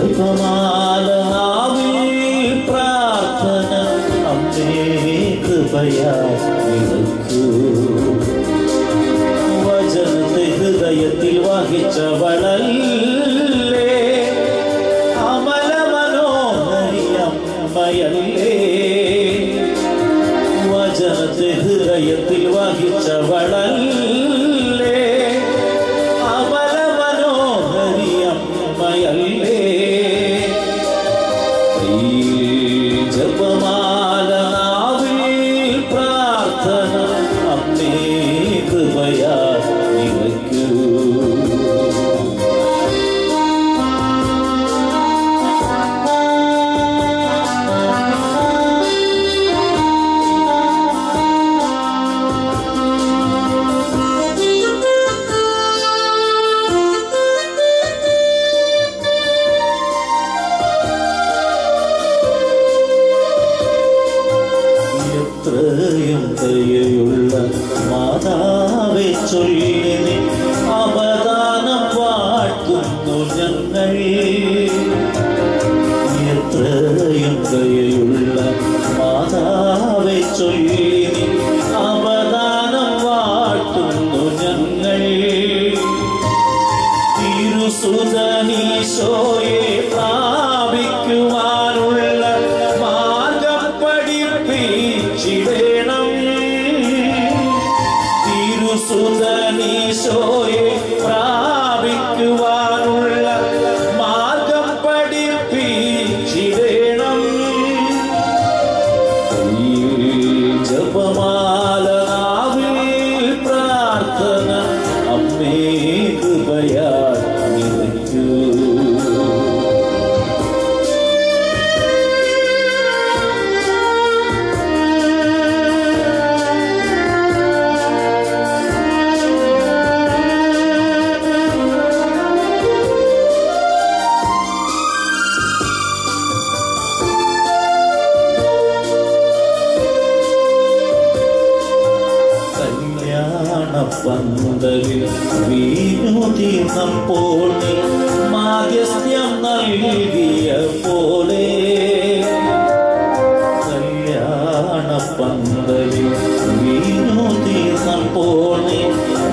ജപമാലാവിൽ പ്രാർത്ഥന അമ്മേ കൃപയാ നിറക്കൂ വചനത്തെ ഹൃദയത്തിൽ വഹിച്ചവളല്ലേ അമല മനോഹരിയമ്മയല്ലേ വചനത്തെ ഹൃദയത്തിൽ വഹിച്ചവളല്ലേ ജപമാലാവിൽ പ്രാർത്ഥന. അമ്മേ കൃപയാ നിറയ്ക്കൂ എത്രയും ദയുള്ള മാതാവെ ചൊല്ലിനെ അവദാനം വാഴ്ത്തുന്നു ഞങ്ങൾ. എത്രയും ദയുള്ള മാതാവെ ചൊല്ലിനെ അവദാനം വാഴ്ത്തുന്നു ഞങ്ങൾ. തിരുസുതനീശോയെ പ്രാപിക്കുവാനുള്ള മാർഗം പഠിപ്പിച്ചിടണം തിരുസുതനീശോയെ പന്തലിൽ വീണു തീർന്നപ്പോൾ നീ മാധ്യസ്ഥ്യം നൽകിയ പോലെ കല്യാണ പന്തലിൽ വീണു തീർന്നപ്പോൾ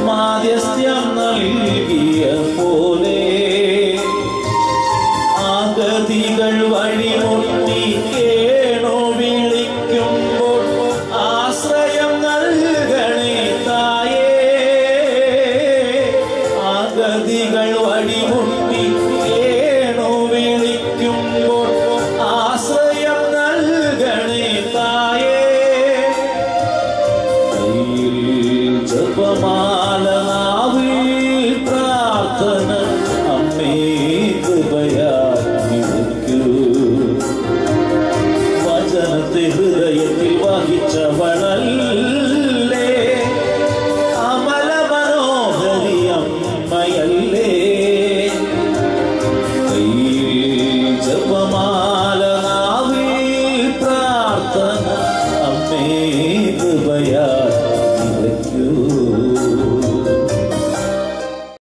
മാധ്യസ്ഥ്യം നൽകിയ പോലെ ആഗതികൾ വഴിമുട്ടി अपने एक बया